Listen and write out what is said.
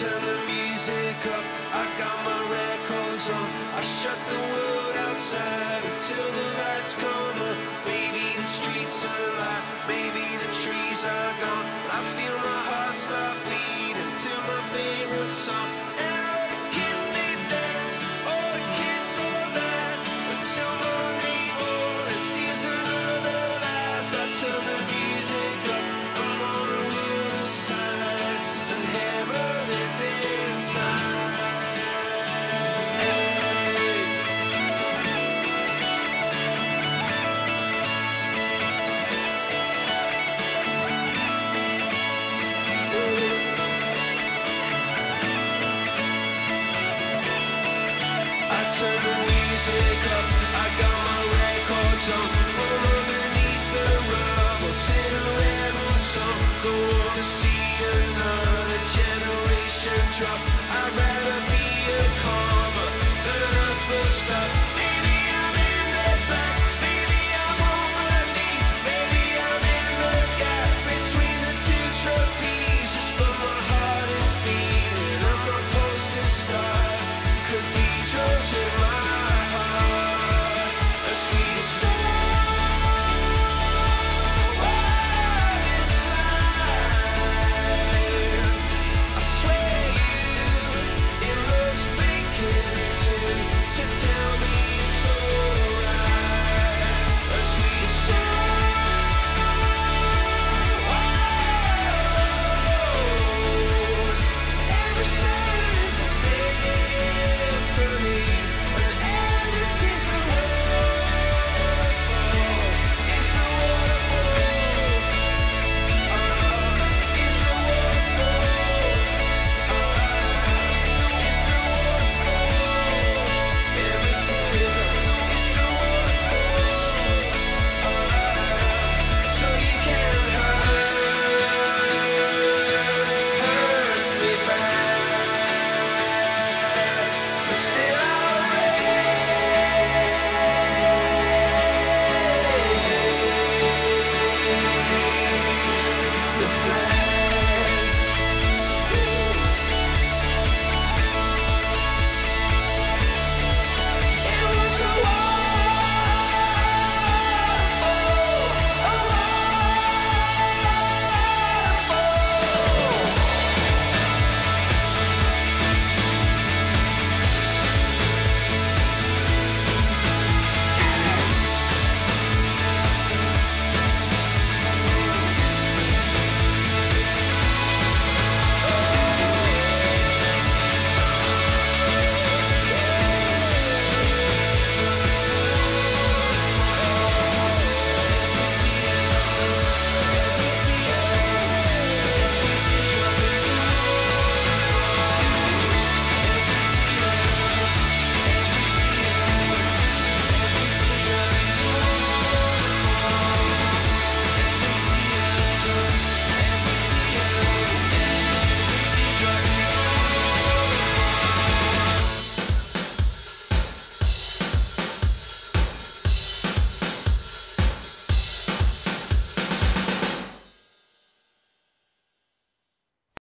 turn the music up, I got my records on. I shut the world outside until the lights come truck.